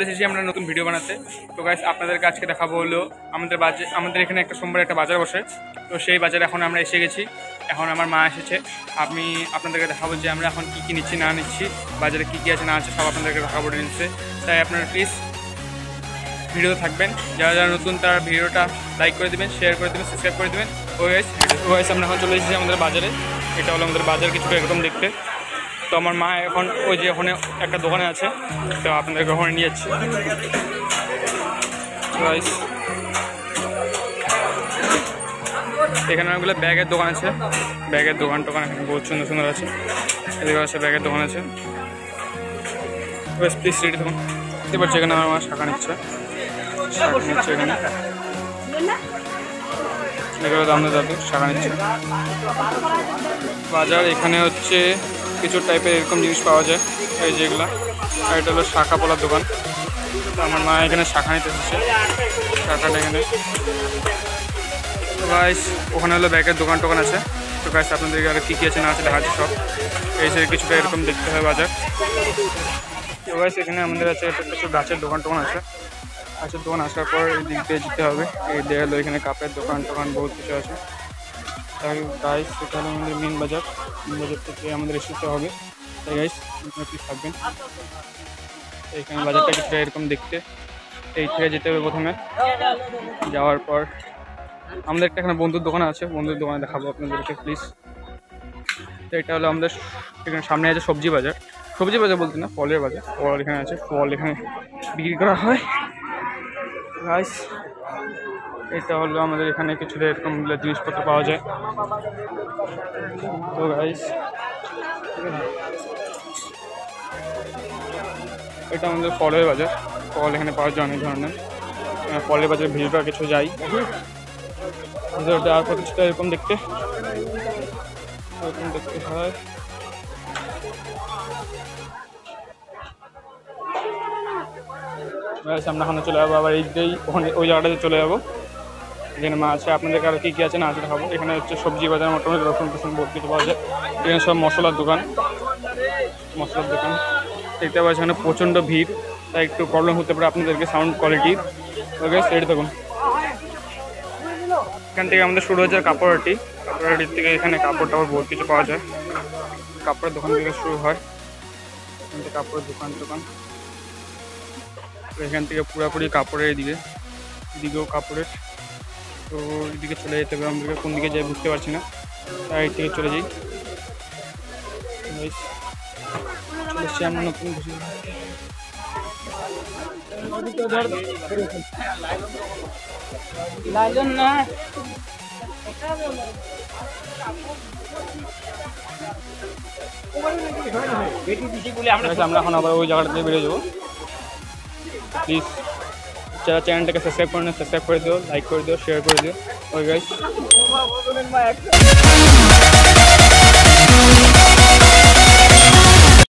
চলে এসেছি আমরা নতুন ভিডিও বানাতে। তো গাইস আপনাদেরকে আজকে দেখাবো হলো আমাদের বাজার আমাদের এখানে একটা সোমবার একটা বাজার বসে। তো সেই বাজারে এখন আমরা এসে গেছি। এখন আমার মা এসেছে। আমি আপনাদেরকে দেখাবো যে আমরা এখন কী কী নিচ্ছি, না নিচ্ছি, বাজারে কী কী আছে, না আছে, সব আপনাদেরকে দেখাবো নিচ্ছে তাই আপনারা প্লিজ ভিডিও থাকবেন। যারা যারা নতুন, তারা ভিডিওটা লাইক করে দেবেন শেয়ার করে দেবেন সাবস্ক্রাইব করে দেবেন। ওয়াইস ওয়াইস আমরা এখন চলে এসেছি আমাদের বাজারে। এটা হলো আমাদের বাজার, কিছুটা এরকম দেখতে। তো আমার মা এখন ওই যে ওখানে একটা দোকানে আছে, তো আপনাদেরকে ওখানে নিয়ে যাচ্ছি। এখানে অনেকগুলো ব্যাগের দোকান আছে। ব্যাগের দোকান টোকান এখানে বহুত সুন্দর সুন্দর আছে। এদিকে আছে ব্যাগের দোকান আছে। বেশ প্লিজ রেডি থাকুন। দেখতে পাচ্ছি এখানে আমার শাখা নিচ্ছে। শাখা নিচ্ছে এখানে। দাম দাদু শাখা নিচ্ছে। বাজার এখানে হচ্ছে কিছু টাইপের এরকম জিনিস পাওয়া যায়, এই যেগুলো। আর এটা হলো শাখা পলার দোকান। আমার মা এখানে শাখা নিতে এসেছে। শাখাটা এখানে। গাইস ওখানে হলো ব্যাগের দোকান টোকান আছে। তো গাইস আপনাদেরকে আরও কী কী আছে না আছে দেখাচ্ছি সব। এই সে কিছুটা এরকম দেখতে হয় বাজার। তো গাইস এখানে আমাদের আছে একটা কিছু গাছের দোকান টোকান আছে। গাছের দোকান আসার পর এই দিক দিয়ে যেতে হবে। এই দিয়ে হলো এখানে কাপের দোকান টোকান বহুত কিছু আছে। গাইস এটা হলো আমাদের মেন বাজার মেন বাজার থেকে আমাদের এসে হবে। তাই গাইস প্লিজ থাকবেন। এইখানে বাজারটা কিছুটা এরকম দেখতে। এই থেকে যেতে হবে প্রথমে। যাওয়ার পর আমাদের একটা এখানে বন্ধুর দোকান আছে বন্ধুর দোকানে দেখাবো আপনাদেরকে প্লিজ তো এটা হলো আমাদের এখানে সামনে আছে সবজি বাজার। সবজি বাজার বলতে না ফলের বাজার। ফল এখানে আছে। ফল এখানে বিক্রি করা হয়। গাইস এটা হলো আমাদের এখানে কিছুটা এরকম জিনিসপত্র পাওয়া যায়। তো গাইস এটা আমাদের ফলের বাজার। ফল এখানে পাওয়া যায় অনেক ধরনের। এখানে ফলের বাজারে ভিড়টা কিছু যাই ভিতরে আর কিছুটা এরকম দেখতে। এরকম দেখতে হয়। আমরা ওখানে চলে যাব। আবার এই ওই জায়গাটাতে চলে যাব। এখানে মাছ আছে আপনাদেরকে আরও কী কী আছে না আছে দেখাবো। এখানে হচ্ছে সবজি বাজার, মোটামুটি রসুন টসুন বহুত কিছু পাওয়া যায়। এখানে সব মশলার দোকান। মশলার দোকান। দেখতে পাচ্ছি এখানে প্রচণ্ড ভিড়। তাই একটু প্রবলেম হতে পারে আপনাদেরকে সাউন্ড কোয়ালিটি ওকে সেট দেখুন। এখান থেকে আমাদের শুরু হচ্ছে কাপড়াটি কাপড়াটির থেকে এখানে কাপড় টাপড় বহুত কিছু পাওয়া যায়। কাপড়ের দোকান থেকে শুরু হয়। এখান থেকে কাপড়ের দোকান টোকান তো এখান থেকে পুরোপুরি কাপড়ের এদিকে এদিকেও কাপড়ের। তো এদিকে চলে যেতে হবে আমাদেরকে কোন দিকে যাই বুঝতে পারছি না। তাই থেকে চলে যাই। আমরা নতুন আমরা এখন আবার ওই জায়গাটাতে বেরিয়ে যাব। প্লিজ যারা চ্যানেলটাকে সাবস্ক্রাইব করে না সাবস্ক্রাইব করে দিও লাইক করে দিও শেয়ার করে দিও ওই গাইস